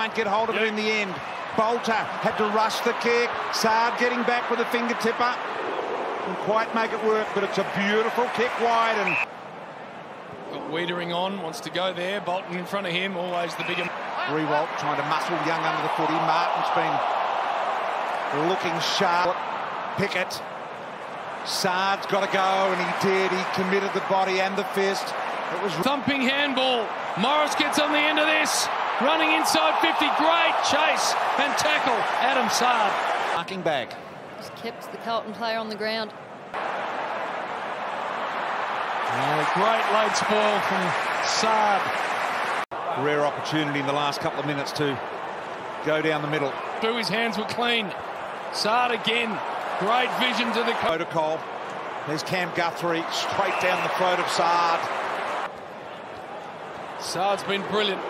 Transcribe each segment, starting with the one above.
Can't get hold of it in the end. Bolter had to rush the kick. Saad getting back with a finger tipper. Couldn't quite make it work, but it's a beautiful kick wide. And Got Weitering on, wants to go there. Bolton in front of him, always the bigger. Riewoldt trying to muscle Young under the footy. Martin's been looking sharp. Pickett. Saad's got to go, and he did. He committed the body and the fist. It was Thumping handball. Morris gets on the end of this. Running inside 50. Great chase and tackle. Adam Saad. marking back. Just kept the Carlton player on the ground. Oh, great late spoil from Saad. Rare opportunity in the last couple of minutes to go down the middle. Through his hands were clean. Saad again. Great vision to the Protocol. There's Cam Guthrie straight down the throat of Saad. Saad's been brilliant.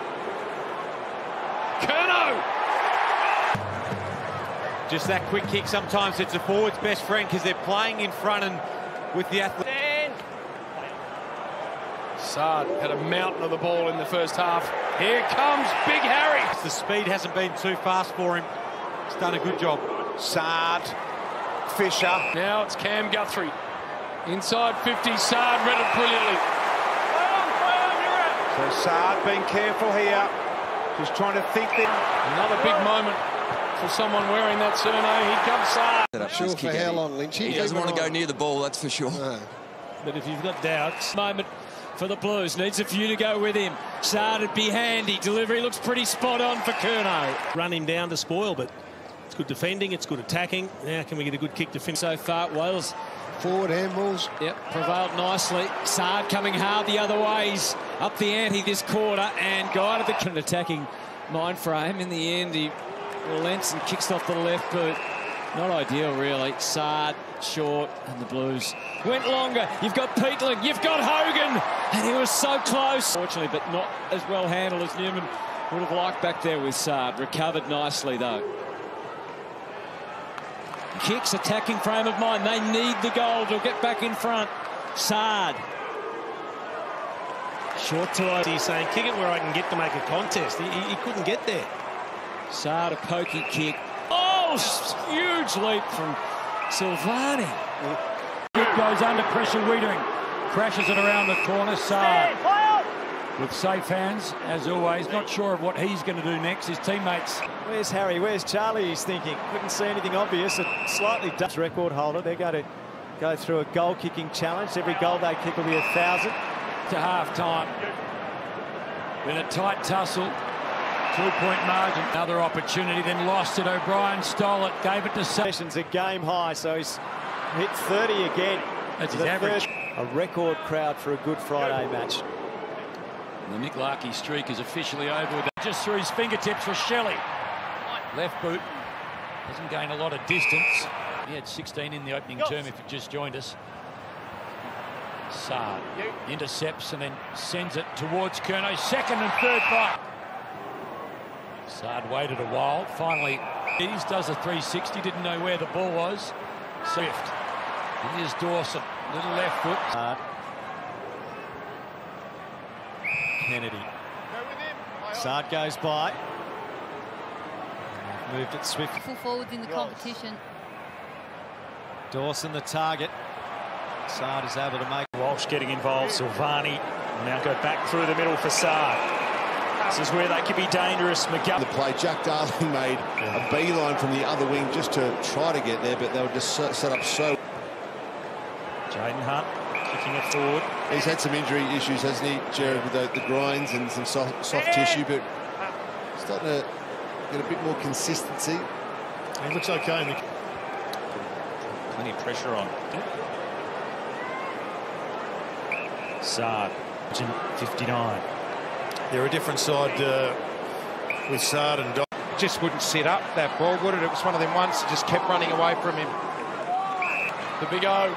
Just that quick kick. Sometimes it's a forward's best friend because they're playing in front and with the athlete. Saad had a mountain of the ball in the first half. Here comes Big Harry. The speed hasn't been too fast for him. He's done a good job. Saad. Fisher. Now it's Cam Guthrie. Inside 50, Saad read it brilliantly. So Saad being careful here. Just trying to think that. Another big moment for someone wearing that surname. He comes Saad. Sure for how long, Lynchy? He doesn't want to go near the ball, that's for sure. But if you've got doubts, moment for the Blues. Needs a few to go with him. Started be handy. Delivery looks pretty spot on for Curnow. Run him down to spoil, but it's good defending, it's good attacking. Now can we get a good kick to finish? So far, Wales Forward handballs. Yep, prevailed nicely. Saad coming hard the other ways. Up the ante this quarter and guided the an attacking mind frame. In the end, he relents and kicks off the left boot. Not ideal, really. Saad short and the Blues went longer. You've got Peatling, you've got Hogan, and he was so close. Fortunately, but not as well handled as Newman would have liked back there with Saad. Recovered nicely, though. Kicks, attacking frame of mind. They need the goal to get back in front. Saad. Short to ID saying, kick it where I can get to make a contest. He, he couldn't get there. Saad a pokey kick. Oh, huge leap from Silvagni. It goes under pressure. Weeding. crashes it around the corner. Saad with safe hands, as always. Not sure of what he's going to do next. His teammates. Where's Harry? Where's Charlie? He's thinking. Couldn't see anything obvious. A slightly Dutch record holder. They're going to go through a goal kicking challenge. Every goal they kick will be a thousand. To half time. Been a tight tussle. Two-point margin. Another opportunity, then lost it. O'Brien stole it, gave it to Sessions a game high, so he's hit 30 again. That's his The average. third- A record crowd for a Good Friday match. The Nick Larkey streak is officially over with. Just through his fingertips for Shelley. Left boot. Doesn't gain a lot of distance. He had 16 in the opening term if you just joined us. Saad intercepts and then sends it towards Curnow. Second and third bite. Saad waited a while. Finally, Ease does a 360. Didn't know where the ball was. Swift. Here's Dawson. Little left foot. Uh, Kennedy. Saad goes by. Moved it swift. Full forwards in the competition. Dawson the target. Saad is able to make. Walsh getting involved. Silvagni will now go back through the middle for Saad. This is where they could be dangerous. The play, Jack Darling made a beeline from the other wing just to try to get there, but they were just set up so. Jayden Hunt kicking it forward. He's had some injury issues, hasn't he, Jared, with the, the grinds and some soft, soft tissue, but starting to get a bit more consistency. He looks okay. Plenty of pressure on. Saad, 59. They're a different side uh, with Saad and Doc. Just wouldn't set up that ball, would it? It was one of them ones that just kept running away from him. The big O.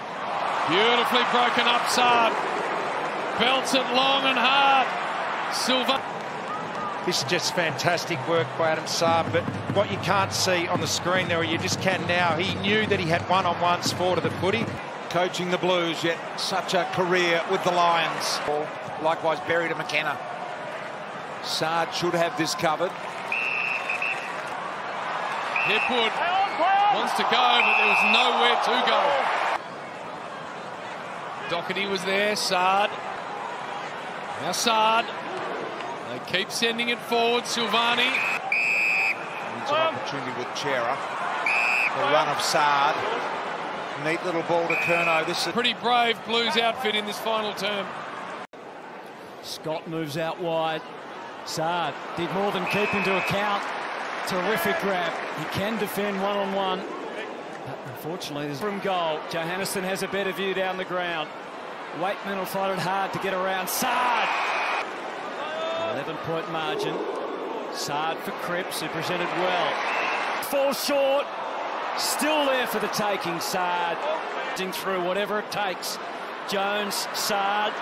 Beautifully broken up, Saad. Belts it long and hard. Silva. This is just fantastic work by Adam Saad, but what you can't see on the screen there, you just can now, he knew that he had one-on-ones forward of the footy. Coaching the Blues, yet such a career with the Lions. Likewise, Berry to McKenna. Saad should have this covered. Hipwood wants to go, but there was nowhere to go. Docherty was there, Saad. Now Saad. They keep sending it forward, Silvagni. Needs an opportunity with Chera. The run of Saad. Neat little ball to Curnow. This is a Pretty brave Blues outfit in this final term. Scott moves out wide. Saad did more than keep into account. Terrific grab. He can defend one-on-one. But unfortunately, there's from goal. Johannesson has a better view down the ground. Waitman will fight it hard to get around. Saad! 11-point margin. Saad for Cripps, who presented well. Falls short. Still there for the taking, Saad. Through whatever it takes. Jones, Saad.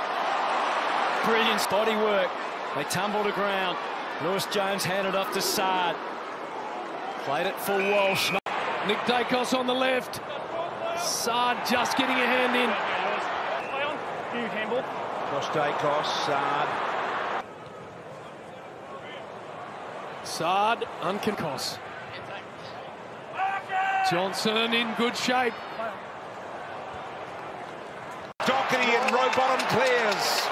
Brilliant body work. They tumble to ground. Lewis Jones handed off to Saad. Played it for Walsh. Nick Daicos on the left. Saad just getting a hand in. Josh Daicos, Saad. Saad, unconcos. Johnson in good shape. Docherty and Rowbottom clears.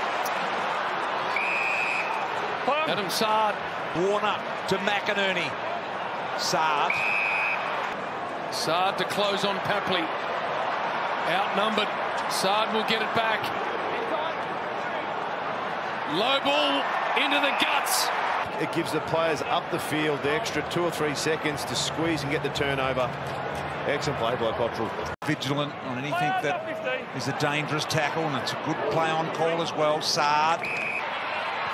Adam Saad. Warner to McInerney. Saad. Saad to close on Papley. Outnumbered. Saad will get it back. Low ball into the guts. It gives the players up the field the extra two or three seconds to squeeze and get the turnover. Excellent play by Cottrell. Vigilant on anything that is a dangerous tackle, and it's a good play on call as well. Saad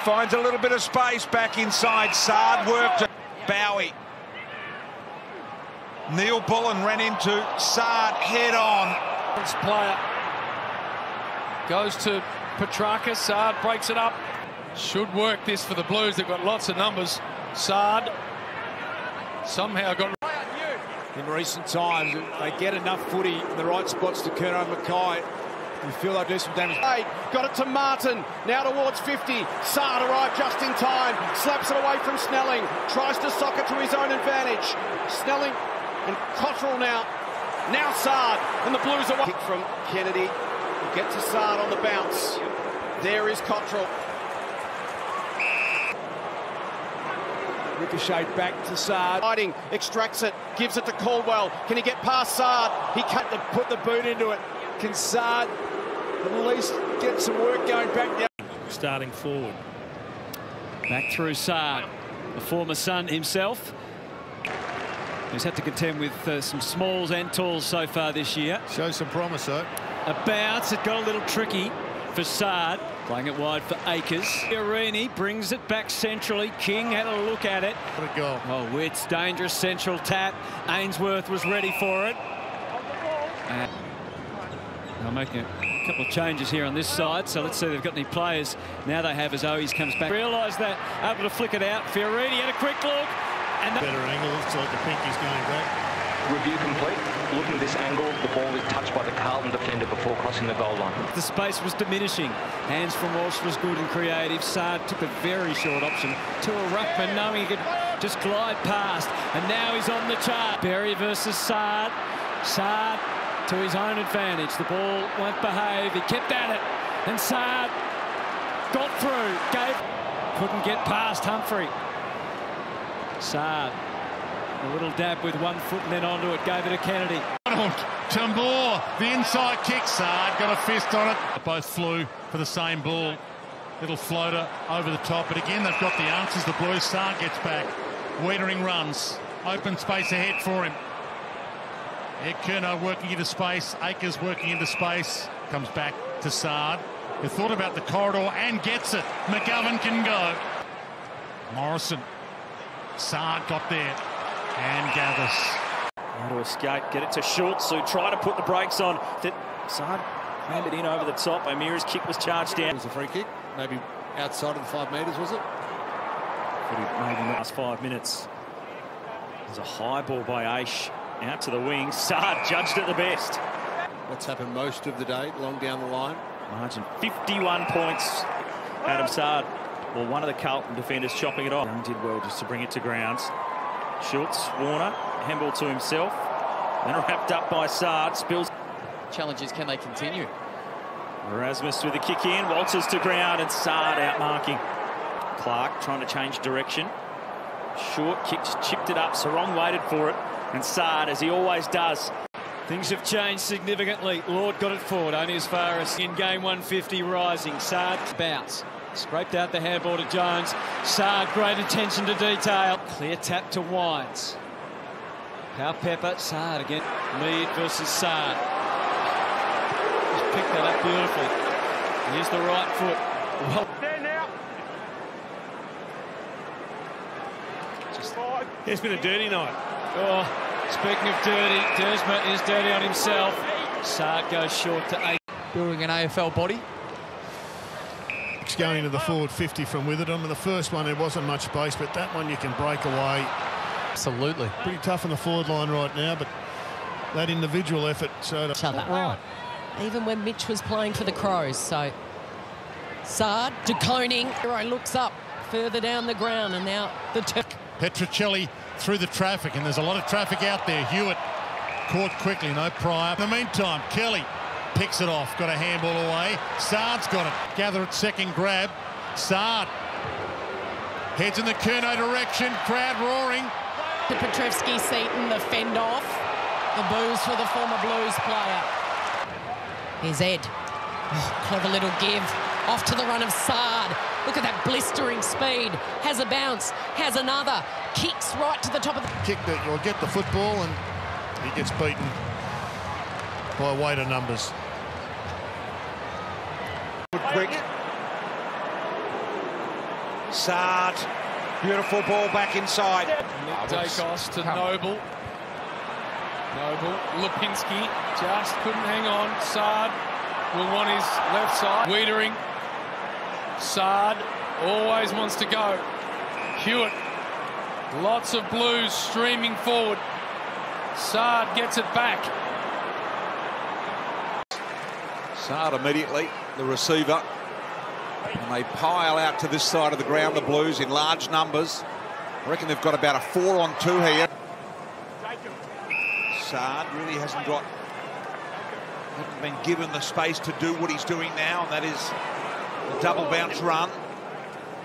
finds a little bit of space back inside. Saad worked Bowie. Neil Bullen ran into Saad head on. This player goes to Petrarca. Saad breaks it up. Should work this for the Blues. They've got lots of numbers. Saad somehow got. In recent times, they get enough footy in the right spots to Curnow McKay. We feel they'll do some damage. Hey, got it to Martin. Now towards 50. Saad arrived just in time. Slaps it away from Snelling. Tries to sock it to his own advantage. Snelling and Cottrell now. Now Saad. And the Blues away. Kick from Kennedy. Get to Saad on the bounce. There is Cottrell. Ricochet back to Saad. Fighting, extracts it, gives it to Caldwell. Can he get past Saad? He can't put the boot into it. Can Saad at least get some work going back down? Starting forward. Back through Saad, the former son himself. He's had to contend with uh, some smalls and talls so far this year. Shows some promise, though. A bounce, it got a little tricky for Saad. Playing it wide for Akers. Irini brings it back centrally. King had a look at it. What a goal. Oh, it's dangerous central tap. Ainsworth was ready for it. And they're making a couple of changes here on this side, so let's see if they've got any players. Now they have as Owies comes back. Realise that, able to flick it out. Fiorini had a quick look. And Better angle, looks like the pinky's going back. Review complete. Looking at this angle, the ball is touched by the Carlton defender before crossing the goal line. The space was diminishing. Hands from Walsh was good and creative. Saad took a very short option to a ruckman, knowing he could just glide past. And now he's on the chart. Berry versus Saad. Saad to his own advantage. The ball won't behave. He kept at it. And Saad got through. Gave. Couldn't get past Humphrey. Saad. A little dab with one foot and then onto it. Gave it to Kennedy. Tambor, the inside kick. Saad got a fist on it. Both flew for the same ball. Little floater over the top. But again, they've got the answers. The Blues. Saad gets back. Weitering runs. Open space ahead for him. Ed Curnow working into space. Akers working into space. Comes back to Saad. Who thought about the corridor and gets it. McGovern can go. Morrison. Saad got there and gathers. How to escape, get it to Schultz, who tried to put the brakes on. That Saad rammed it in over the top. O'Meara's kick was charged down. It was a free kick, maybe outside of the five metres, was it? Pretty the last five minutes. There's a high ball by Aish out to the wing. Saad judged it the best. What's happened most of the day, long down the line. Margin 51 points. Adam Saad, well, one of the Carlton defenders chopping it off. Young did well just to bring it to grounds. Schultz, Warner, handball to himself. Then wrapped up by Saad. Spills. Challenges, can they continue? Erasmus with the kick in. Walters to ground and Saad out marking. Clark trying to change direction. Short kicks, chipped it up. Sarong waited for it. And Saad, as he always does. Things have changed significantly. Lord got it forward, only as far as in game 150 rising. Saad bounce. Scraped out the handball to Jones. Saad, great attention to detail. Clear tap to Wines. Power Pepper, Saad again. Mead versus Saad. Just picked that up beautifully. Here's the right foot. Well, It's been a dirty night. Oh, speaking of dirty, Dersma is dirty on himself. Saad goes short to eight. Building an AFL body. It's going to the forward 50 from Witherden. And the first one, there wasn't much space, but that one you can break away. Absolutely. Pretty tough on the forward line right now, but that individual effort showed up. Each other. Right. Even when Mitch was playing for the Crows. So Saad to Koning. Hero looks up further down the ground and now the turn. Through the traffic, and there's a lot of traffic out there. Hewett caught quickly, no prior. In the meantime, Kelly picks it off, got a handball away. Saad's got it. Gather at second grab. Saad heads in the Curnow direction. Crowd roaring. To Petrevski-Seton, the fend off. The booze for the former Blues player. Here's Ed. Oh, clever little give. Off to the run of Saad. Look at that blistering speed. Has a bounce. Has another. Kicks right to the top of the... Kick that will get the football, and he gets beaten by weight of numbers. Quick. Saad. Beautiful ball back inside. Nick Daicos to Noble. Noble. Lipinski just couldn't hang on. Saad will want his left side. Weitering. Saad always wants to go. Hewett. Lots of blues streaming forward. Saad gets it back. Saad immediately, the receiver. And they pile out to this side of the ground, the Blues, in large numbers. I reckon they've got about a four on two here. Saad really hasn't got, hasn't been given the space to do what he's doing now, and that is the double bounce run.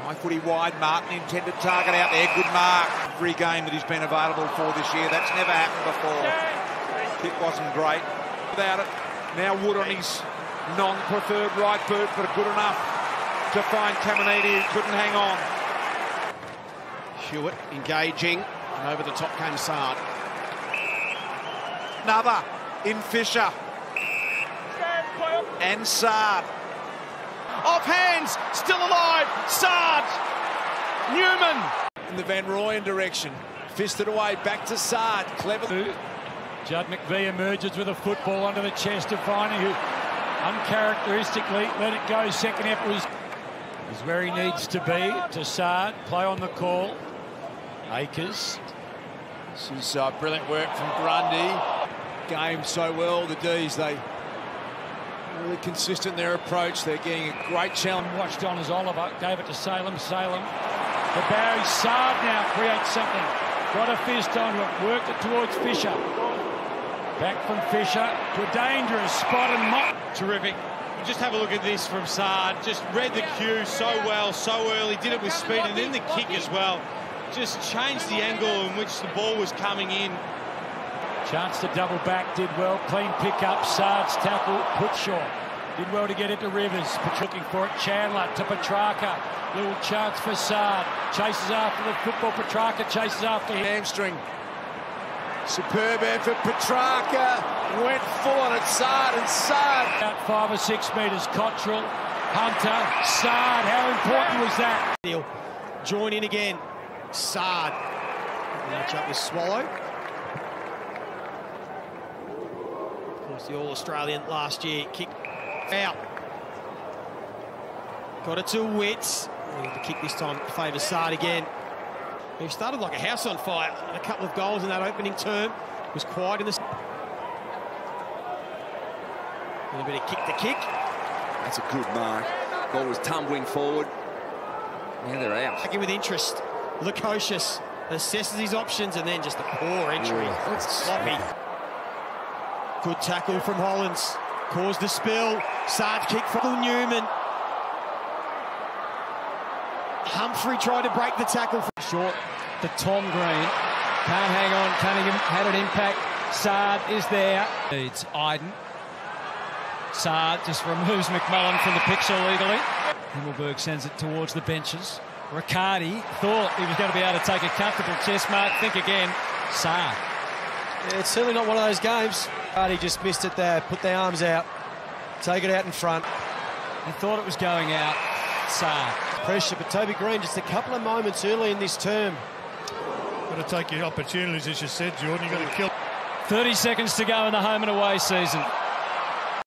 High footy wide, Martin intended target out there, good mark. Every game that he's been available for this year, that's never happened before. Kick wasn't great without it. Now Wood on his non-preferred right boot, but good enough to find Caminiti, who couldn't hang on. Hewett engaging, and over the top came Saad. Another in Fisher. And Saad. Off hands, still alive, Saad! Newman! In the Van Rooyen direction. Fisted away, back to Saad. Clever. Judd McVee emerges with a football under the chest of Finey, who uncharacteristically let it go second effort was is where he needs to be to Saad play on the call Akers this is uh, brilliant work from Grundy game so well the D's they really consistent their approach they're getting a great challenge watched on as Oliver gave it to Salem Salem the Barry Saad now creates something got a fist on it worked it towards Fisher Back from Fisher to a dangerous spot and Mott. Terrific. Just have a look at this from Saad. Just read the cue so well, so early. Did it with speed and then the kick as well. Just changed the angle in which the ball was coming in. Chance to double back, did well. Clean pick up. Saad's tackle, put short. Did well to get it to Rivers. Looking for it. Chandler to Petrarca. Little chance for Saad. Chases after the football. Petrarca chases after him. Hamstring. Superb effort, Petrarca went full on it, Saad and Saad. About five or six metres, Cottrell, Hunter, Saad, how important was that? He'll join in again, Saad. Match up with Swallow. Of course, the All-Australian last year, kick out. Got it to Wits. The kick this time favours Saad again. He started like a house on fire a couple of goals in that opening term. Was quiet in the... A bit of kick to kick. That's a good mark. Ball was tumbling forward. Now they're out. Again with interest. Lukosius assesses his options, and then just a poor entry. Sloppy. Good tackle from Hollands. Caused the spill. Sarge kick from Newman. Humphrey tried to break the tackle. For short to Tom Green. Can't hang on. Cunningham had an impact. Saad is there. It's Iden. Saad just removes McMullen from the picture legally. Himmelberg sends it towards the benches. Riccardi thought he was going to be able to take a comfortable chest mark. Think again. Saad. Yeah, it's certainly not one of those games. Riccardi just missed it there. Put their arms out. Take it out in front. He thought it was going out. Saad. Pressure, but Toby Green just a couple of moments early in this term. Got to take your opportunities, as you said, Jordan. You've got to kill. 30 seconds to go in the home and away season.